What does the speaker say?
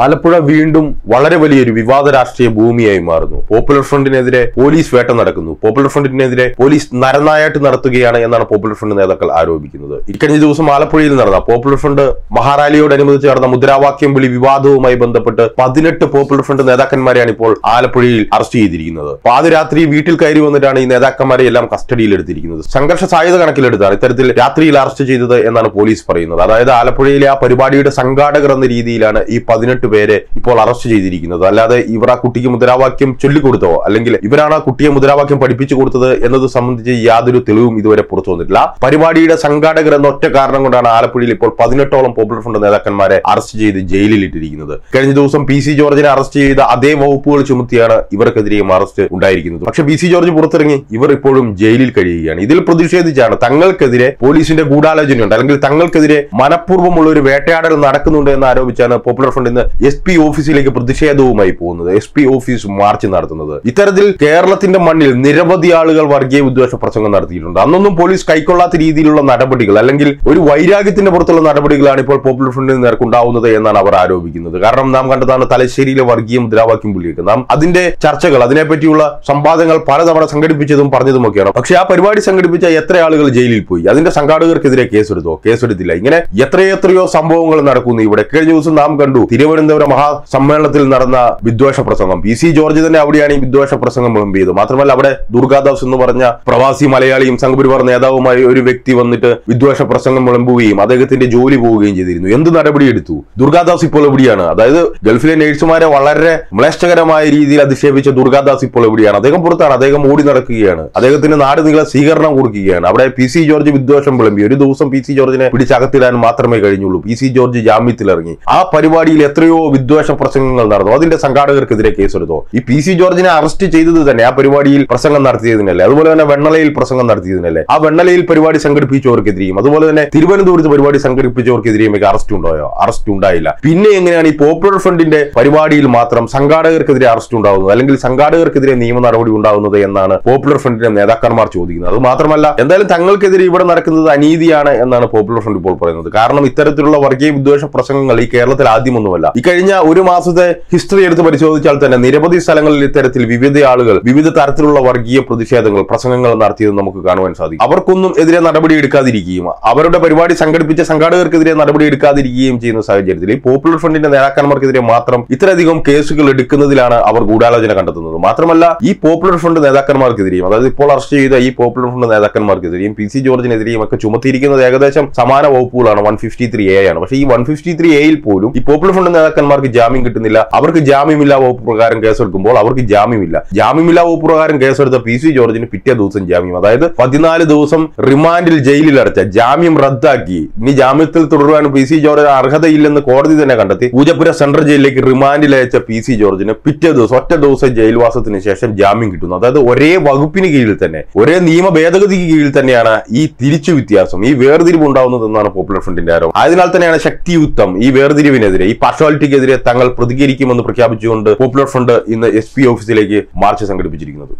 ആലപ്പുഴ വീണ്ടും വളരെ വലിയൊരു വിവാദ രാഷ്ട്രീയ ഭൂമിയായി മാറുന്നു. പോപ്പുലർ ഫ്രണ്ടിനെതിരെ പോലീസ് വേട്ട നടക്കുന്നു. പോപ്പുലർ ഫ്രണ്ടിനെതിരെ പോലീസ് നരനായാട്ട് നടത്തുകയാണ് എന്നാണ് പോപ്പുലർ ഫ്രണ്ട് നേതാക്കൾ ആരോപിക്കുന്നത്. ഇക്കഴിഞ്ഞ ദിവസം ആലപ്പുഴയിൽ നടന്ന പോപ്പുലർ ഫ്രണ്ട് മഹാറാലിയോടനുബന്ധിച്ച് നടന്ന മുദ്രാവാക്യം വിളി വിവാദവുമായി ബന്ധപ്പെട്ട് പതിനെട്ട് പോപ്പുലർ ഫ്രണ്ട് നേതാക്കന്മാരെയാണ് ഇപ്പോൾ ആലപ്പുഴയിൽ അറസ്റ്റ് ചെയ്തിരിക്കുന്നത്. പാതിരാത്രി വീട്ടിൽ കയറി വന്നിട്ടാണ് ഈ നേതാക്കന്മാരെ എല്ലാം കസ്റ്റഡിയിൽ എടുത്തിരിക്കുന്നത്. സംഘർഷ സാധ്യത കണക്കിലെടുത്താണ് ഇത്തരത്തിൽ രാത്രിയിൽ അറസ്റ്റ് ചെയ്തത് എന്നാണ് പോലീസ് പറയുന്നത്. അതായത് ആലപ്പുഴയിലെ ആ പരിപാടിയുടെ സംഘാടകർ എന്ന രീതിയിലാണ് ഈ പതിനെട്ട് പേരെ ഇപ്പോൾ അറസ്റ്റ് ചെയ്തിരിക്കുന്നത്. അല്ലാതെ ഇവർ ആ കുട്ടിക്ക് മുദ്രാവാക്യം ചൊല്ലിക്കൊടുത്തോ? അല്ലെങ്കിൽ ഇവരാണ് ആ കുട്ടിയെ മുദ്രാവാക്യം പഠിപ്പിച്ചു കൊടുത്തത് എന്നത് സംബന്ധിച്ച് യാതൊരു തെളിവും ഇതുവരെ പുറത്തു വന്നിട്ടില്ല. പരിപാടിയുടെ സംഘാടകർ എന്ന ഒറ്റ കാരണം കൊണ്ടാണ് ആലപ്പുഴയിൽ ഇപ്പോൾ പതിനെട്ടോളം പോപ്പുലർ ഫ്രണ്ട് നേതാക്കന്മാരെ അറസ്റ്റ് ചെയ്ത് ജയിലിൽ ഇട്ടിരിക്കുന്നത് കഴിഞ്ഞ ദിവസം പി സി ജോർജിനെ അറസ്റ്റ് ചെയ്ത അതേ വകുപ്പുകൾ ചുമത്തിയാണ് ഇവർക്കെതിരെയും അറസ്റ്റ് ഉണ്ടായിരിക്കുന്നത്. പക്ഷെ പി സി ജോർജ് പുറത്തിറങ്ങി ഇവർ ഇപ്പോഴും ജയിലിൽ കഴിയുകയാണ്. ഇതിൽ പ്രതിഷേധിച്ചാണ് തങ്ങൾക്കെതിരെ പോലീസിന്റെ ഗൂഢാലോചനയുണ്ട്. അല്ലെങ്കിൽ തങ്ങൾക്കെതിരെ മനഃപൂർവമുള്ള ഒരു വേട്ടയാടൽ നടക്കുന്നുണ്ട് എന്ന് ആരോപിച്ചാണ് പോപ്പുലർ ഫ്രണ്ട് ഇന്ന് എസ് പി ഓഫീസിലേക്ക് പ്രതിഷേധവുമായി പോകുന്നത്. എസ് പി ഓഫീസ് മാർച്ച് നടത്തുന്നത്. ഇത്തരത്തിൽ കേരളത്തിന്റെ മണ്ണിൽ നിരവധി ആളുകൾ വർഗീയ വിദ്വേഷ പ്രസംഗം നടത്തിയിട്ടുണ്ട്. അന്നൊന്നും പോലീസ് കൈക്കൊള്ളാത്ത രീതിയിലുള്ള നടപടികൾ അല്ലെങ്കിൽ ഒരു വൈരാഗ്യത്തിന്റെ പുറത്തുള്ള നടപടികളാണ് ഇപ്പോൾ പോപ്പുലർ ഫ്രണ്ടിന് നേർക്കുണ്ടാവുന്നത് എന്നാണ് അവർ ആരോപിക്കുന്നത്. കാരണം നാം കണ്ടതാണ് തലശ്ശേരിയിലെ വർഗീയ മുദ്രാവാക്യം പുള്ളിയൊക്കെ നാം അതിന്റെ ചർച്ചകൾ അതിനെപ്പറ്റിയുള്ള സംവാദങ്ങൾ പലതവണ സംഘടിപ്പിച്ചതും പറഞ്ഞതുമൊക്കെയാണ്. പക്ഷെ ആ പരിപാടി സംഘടിപ്പിച്ച എത്ര ആളുകൾ ജയിലിൽ പോയി? അതിന്റെ സംഘാടകർക്കെതിരെ കേസെടുത്തോ? കേസെടുത്തില്ല. ഇങ്ങനെ എത്രയെത്രയോ സംഭവങ്ങൾ നടക്കുന്നു. ഇവിടെ കഴിഞ്ഞ ദിവസം നാം കണ്ടു തിരുവനന്തപുരം മഹാസമ്മേളനത്തിൽ നടന്ന വിദ്വേഷ പ്രസംഗം. പി സി ജോർജ് തന്നെ അവിടെയാണ് ഈ വിദ്വേഷ പ്രസംഗം മുമ്പ് ചെയ്തത്. മാത്രമല്ല അവിടെ ദുർഗാദാസ് എന്ന് പറഞ്ഞ പ്രവാസി മലയാളിയും സംഘപരിവാർ നേതാവുമായി ഒരു വ്യക്തി വന്നിട്ട് വിദ്വേഷ പ്രസംഗം വിളമ്പുകയും അദ്ദേഹത്തിന്റെ ജോലി പോവുകയും ചെയ്തിരുന്നു. എന്ത് നടപടി എടുത്തു? ദുർഗാദാസ് ഇപ്പോൾ എവിടെയാണ്? അതായത് ഗൾഫിലെ നേഴ്സുമാരെ വളരെ മ്ലേഷ്ടകരമായ രീതിയിൽ അധിക്ഷേപിച്ച ദുർഗാദാസ് ഇപ്പോൾ എവിടെയാണ്? അദ്ദേഹം പുറത്താണ്. അദ്ദേഹം ഓടി നടക്കുകയാണ്. അദ്ദേഹത്തിന് നാട് നീളെ സ്വീകരണം കൊടുക്കുകയാണ്. അവിടെ പി സി ജോർജ് വിദ്വേഷം വിളമ്പി. ഒരു ദിവസം പി സി ജോർജിനെ പിടിച്ചകത്തിടാൻ മാത്രമേ കഴിഞ്ഞുള്ളൂ. പി സി ജോർജ് ജാമ്യത്തിൽ ഇറങ്ങി ആ പരിപാടിയിൽ എത്രയോ വിദ്വേഷ പ്രസംഗങ്ങൾ നടന്നു. അതിന്റെ സംഘാടകർക്കെതിരെ കേസെടുത്തോ. ഈ പി സി ജോർജിനെ അറസ്റ്റ് ചെയ്തത് തന്നെ ആ പരിപാടിയിൽ പ്രസംഗം നടത്തിയതിനല്ലേ? അതുപോലെ തന്നെ വെണ്ണലയിൽ പ്രസംഗം നടത്തിയതിനല്ലേ? ആ വെണ്ണലയിൽ പരിപാടി സംഘടിപ്പിച്ചവർക്കെതിരെയും അതുപോലെ തന്നെ തിരുവനന്തപുരത്ത് പരിപാടി സംഘടിപ്പിച്ചവർക്കെതിരെയും അറസ്റ്റ് ഉണ്ടായോ? അറസ്റ്റ് ഉണ്ടായില്ല. പിന്നെ എങ്ങനെയാണ് ഈ പോപ്പുലർ ഫ്രണ്ടിന്റെ പരിപാടിയിൽ മാത്രം സംഘാടകർക്കെതിരെ അറസ്റ്റ് ഉണ്ടാവുന്നത്? അല്ലെങ്കിൽ സംഘാടകർക്കെതിരെ നിയമ നടപടി ഉണ്ടാവുന്നത് എന്നാണ് പോപ്പുലർ ഫ്രണ്ടിന്റെ നേതാക്കന്മാർ ചോദിക്കുന്നത്. അത് മാത്രമല്ല എന്തായാലും തങ്ങൾക്കെതിരെ ഇവിടെ നടക്കുന്നത് അനീതിയാണ് എന്നാണ് പോപ്പുലർ ഫ്രണ്ട് ഇപ്പോൾ പറയുന്നത്. കാരണം ഇത്തരത്തിലുള്ള വർഗീയ വിദ്വേഷ പ്രസംഗങ്ങൾ ഈ കേരളത്തിൽ ആദ്യമൊന്നുമല്ല. ഈ കഴിഞ്ഞ ഒരു മാസത്തെ ഹിസ്റ്ററി എടുത്ത് പരിശോധിച്ചാൽ തന്നെ നിരവധി സ്ഥലങ്ങളിൽ ഇത്തരത്തിൽ വിവിധ ആളുകൾ വിവിധ തരത്തിലുള്ള വർഗീയ പ്രതിഷേധങ്ങൾ പ്രസംഗങ്ങൾ നടത്തിയത് നമുക്ക് കാണുവാൻ സാധിക്കും. അവർക്കൊന്നും എതിരെ നടപടി എടുക്കാതിരിക്കുകയും അവരുടെ പരിപാടി സംഘടിപ്പിച്ച സംഘാടകർക്കെതിരെ നടപടി എടുക്കാതിരിക്കുകയും ചെയ്യുന്ന സാഹചര്യത്തിൽ പോപ്പുലർ ഫ്രണ്ടിന്റെ നേതാക്കന്മാർക്കെതിരെ മാത്രം ഇത്രയധികം കേസുകൾ എടുക്കുന്നതിലാണ് അവർ ഗൂഢാലോചന കണ്ടെത്തുന്നത്. മാത്രമല്ല ഈ പോപ്പുലർ ഫ്രണ്ട് നേതാക്കന്മാർക്കെതിരെയും അതായത് ഇപ്പോൾ അറസ്റ്റ് ചെയ്ത ഈ പോപ്പുലർ ഫ്രണ്ട് നേതാക്കന്മാർക്കെതിരെയും പി സി ജോർജിനെതിരെയും ഒക്കെ ചുമത്തിയിരിക്കുന്നത് ഏകദേശം സമാന വകുപ്പുകളാണ്. വൺ ഫിഫ്റ്റി ത്രീ എ ആണ്. പക്ഷേ ഈ വൺ ഫിഫ്റ്റി ത്രീ എയിൽ പോലും ഈ പോപ്പുലർ ഫ്രണ്ട് നേതാക്കന്മാർക്ക് ജാമ്യം കിട്ടുന്നില്ല അവർക്ക് ജാമ്യമില്ലാ വകുപ്പ് പ്രകാരം കേസെടുക്കുമ്പോൾ അവർക്ക് ജാമ്യമില്ല. ജാമ്യമില്ലാ വകുപ്പ് പ്രകാരം കേസെടുത്ത പി സി ജോർജിന് പിറ്റേ ദിവസം ജാമ്യം. അതായത് പതിനാല് ദിവസം റിമാൻഡിൽ ജയിലിൽ അടച്ച ജാമ്യം റദ്ദാക്കി. ഇനി ജാമ്യത്തിൽ തുടരുവാൻ പി സി ജോർജിന് അർഹതയില്ലെന്ന് കോടതി തന്നെ കണ്ടെത്തി. പൂജപ്പുര സെൻട്രൽ ജയിലിലേക്ക് റിമാൻഡിൽ അയച്ച പി സി ജോർജിന് പിറ്റേ ദിവസം ഒറ്റ ദിവസം ജയിൽവാസത്തിന് ശേഷം ജാമ്യം കിട്ടുന്നു. അതായത് ഒരേ വകുപ്പിന് കീഴിൽ തന്നെ ഒരേ നിയമ ഭേദഗതിക്ക് കീഴിൽ തന്നെയാണ് ഈ തിരിച്ചു വ്യത്യാസം ഈ വേർതിരിവ് ഉണ്ടാവുന്നതെന്നാണ് പോപ്പുലർ ഫ്രണ്ടിന്റെ ആരോപണം. അതിനാൽ തന്നെയാണ് ശക്തിയുക്തം ഈ വേർതിരിവിനെതിരെ ഈ പാർഷ്വാലിറ്റിക്കെതിരെ തങ്ങൾ പ്രതികരിക്കുമെന്ന് പ്രഖ്യാപിച്ചുകൊണ്ട് പോപ്പുലർ ഫ്രണ്ട് ഇന്ന് എസ് ഓഫീസിലേക്ക് മാർച്ച് സംഘടിപ്പിച്ചിരിക്കുന്നത്.